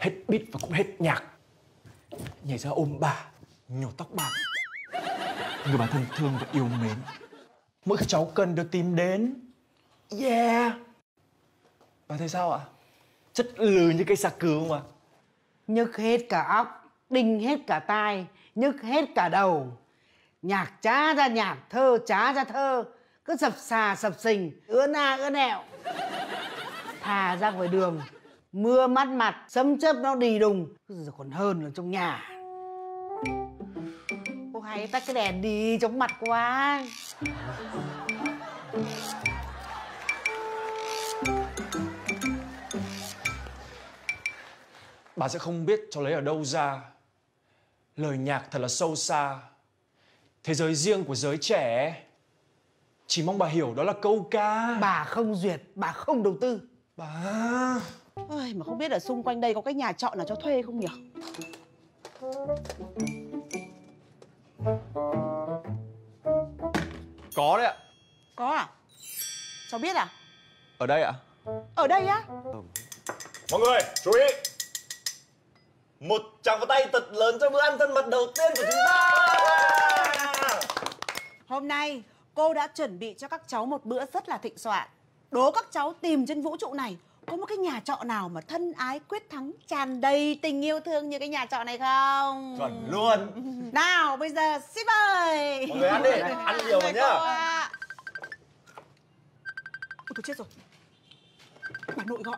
hết beat và cũng hết nhạc. Nhảy ra ôm bà nhổ tóc bà, người bà thân thương và yêu mến. Mỗi khi cháu cần được tìm đến. Yeah. Bà thấy sao ạ? Chất lừ như cây xà cừ không ạ? Nhức hết cả óc đinh hết cả tai nhức hết cả đầu. Nhạc chá ra nhạc thơ chá ra thơ. Cứ sập xà sập sình ứa na ứa nẹo. Thà ra ngoài đường mưa mắt mặt sấm chớp nó đì đùng. Rồi còn hơn là trong nhà. Cô hay tắt cái đèn đi chóng mặt quá. Bà sẽ không biết cháu lấy ở đâu ra. Lời nhạc thật là sâu xa. Thế giới riêng của giới trẻ chỉ mong bà hiểu đó là câu ca. Bà không duyệt bà không đầu tư. Bà Ôi, mà không biết ở xung quanh đây có cái nhà trọ nào cho thuê không nhỉ? có đấy ạ Có à? Cháu biết à? ở đây ạ Ở đây á? Mọi người, chú ý Một tràng vào tay thật lớn cho bữa ăn thân mật đầu tiên của chúng ta Hôm nay cô đã chuẩn bị cho các cháu một bữa rất là thịnh soạn Đố các cháu tìm trên vũ trụ này Có một cái nhà trọ nào mà thân ái quyết thắng Tràn đầy tình yêu thương như cái nhà trọ này không? Chuẩn luôn. Nào bây giờ ship ơi. Mọi người ăn đi, ăn nhiều vào nhá. Ôi tôi chết rồi. Bà nội gọi